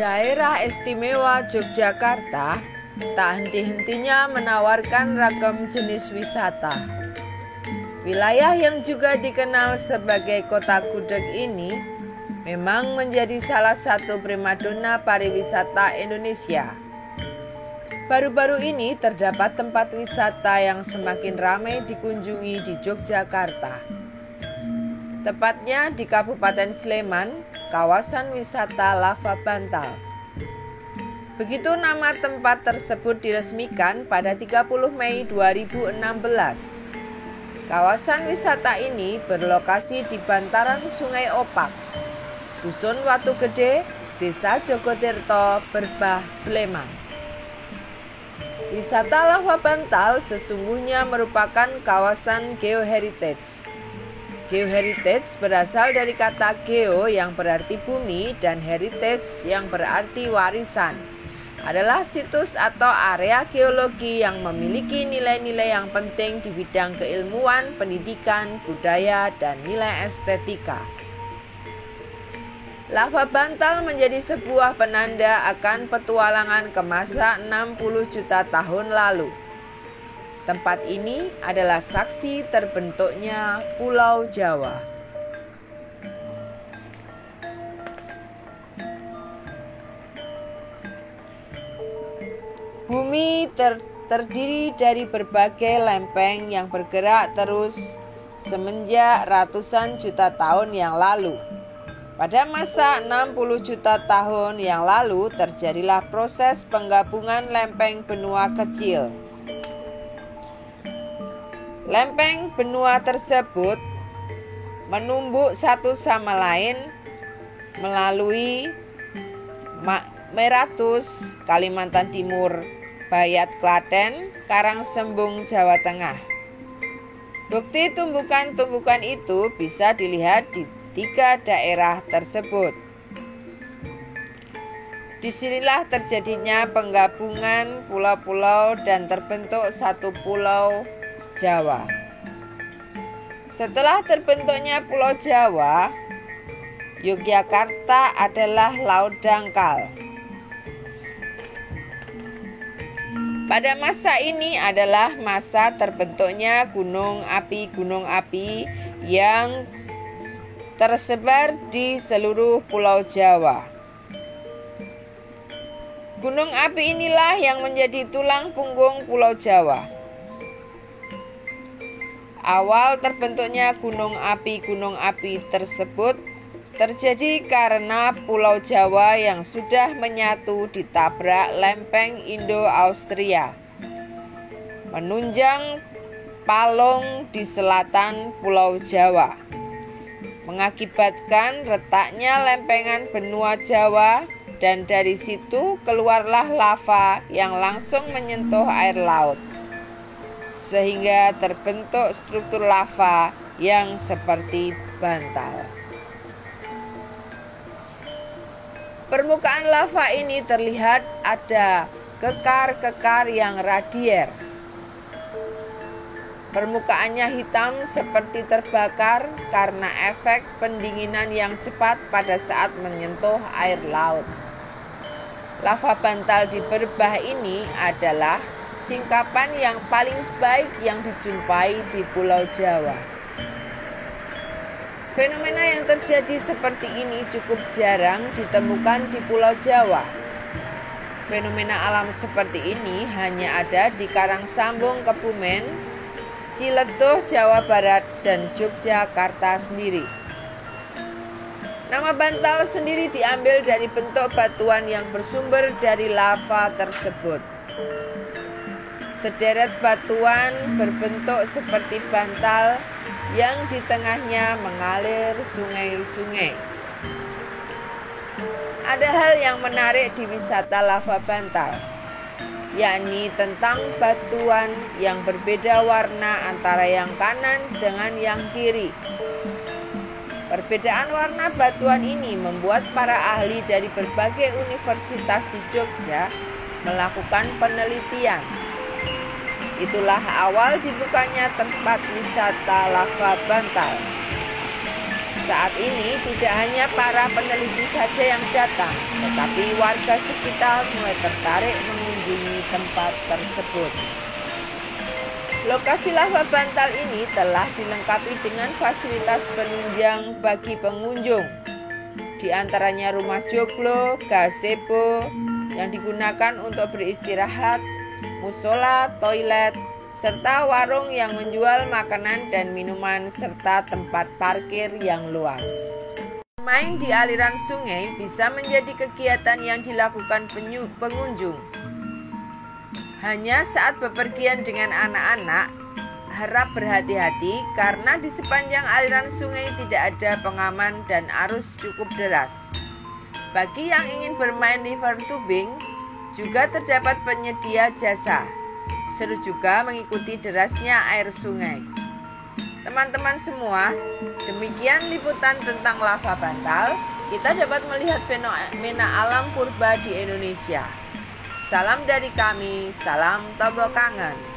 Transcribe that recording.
Daerah Istimewa Yogyakarta tak henti-hentinya menawarkan ragam jenis wisata. Wilayah yang juga dikenal sebagai kota gudeg ini memang menjadi salah satu primadona pariwisata Indonesia. Baru-baru ini terdapat tempat wisata yang semakin ramai dikunjungi di Yogyakarta. Tepatnya di Kabupaten Sleman, kawasan wisata Lava Bantal. Begitu nama tempat tersebut diresmikan pada 30 Mei 2016. Kawasan wisata ini berlokasi di bantaran Sungai Opak, Dusun Watu Gede, Desa Jogotirto, Berbah, Sleman. Wisata Lava Bantal sesungguhnya merupakan kawasan geoheritage Geoheritage berasal dari kata geo yang berarti bumi dan heritage yang berarti warisan. Adalah situs atau area geologi yang memiliki nilai-nilai yang penting di bidang keilmuan, pendidikan, budaya, dan nilai estetika. Lava Bantal menjadi sebuah penanda akan petualangan ke masa 60 juta tahun lalu. Tempat ini adalah saksi terbentuknya Pulau Jawa. Bumi ter terdiri dari berbagai lempeng yang bergerak terus semenjak ratusan juta tahun yang lalu. Pada masa 60 juta tahun yang lalu terjadilah proses penggabungan lempeng benua kecil Lempeng benua tersebut menumbuk satu sama lain melalui Meratus, Kalimantan Timur, Bayat Klaten, Karangsembung, Jawa Tengah. Bukti tumbukan-tumbukan itu bisa dilihat di tiga daerah tersebut. Di sinilah terjadinya penggabungan pulau-pulau dan terbentuk satu pulau Jawa. Setelah terbentuknya Pulau Jawa, Yogyakarta adalah laut dangkal. Pada masa ini adalah masa terbentuknya gunung api-gunung api yang tersebar di seluruh Pulau Jawa. Gunung api inilah yang menjadi tulang punggung Pulau Jawa. Awal terbentuknya gunung api-gunung api tersebut terjadi karena Pulau Jawa yang sudah menyatu ditabrak lempeng Indo-Austria. Menunjang palung di selatan Pulau Jawa. Mengakibatkan retaknya lempengan benua Jawa dan dari situ keluarlah lava yang langsung menyentuh air laut sehingga terbentuk struktur lava yang seperti bantal. Permukaan lava ini terlihat ada kekar-kekar yang radier. Permukaannya hitam seperti terbakar karena efek pendinginan yang cepat pada saat menyentuh air laut. Lava bantal di Berbah ini adalah singkapan yang paling baik yang dijumpai di Pulau Jawa. Fenomena yang terjadi seperti ini cukup jarang ditemukan di Pulau Jawa. Fenomena alam seperti ini hanya ada di Karangsambung, Kebumen, Ciletuh, Jawa Barat, dan Yogyakarta sendiri. Nama bantal sendiri diambil dari bentuk batuan yang bersumber dari lava tersebut. Sederet batuan berbentuk seperti bantal yang di tengahnya mengalir sungai-sungai. Ada hal yang menarik di wisata lava bantal, yakni tentang batuan yang berbeda warna antara yang kanan dengan yang kiri. Perbedaan warna batuan ini membuat para ahli dari berbagai universitas di Jogja melakukan penelitian Itulah awal dibukanya tempat wisata Lava Bantal. Saat ini tidak hanya para peneliti saja yang datang, tetapi warga sekitar mulai tertarik mengunjungi tempat tersebut. Lokasi lava bantal ini telah dilengkapi dengan fasilitas penunjang bagi pengunjung. Di antaranya rumah joglo, gazebo yang digunakan untuk beristirahat, musola, toilet, serta warung yang menjual makanan dan minuman serta tempat parkir yang luas. Main di aliran sungai bisa menjadi kegiatan yang dilakukan pengunjung hanya saat bepergian dengan anak-anak, harap berhati-hati karena di sepanjang aliran sungai tidak ada pengaman dan arus cukup deras. Bagi yang ingin bermain river tubing, juga terdapat penyedia jasa. Seru juga mengikuti derasnya air sungai. Teman-teman semua, demikian liputan tentang lava bantal. Kita dapat melihat fenomena alam purba di Indonesia. Salam dari kami, salam Tobo Kangen.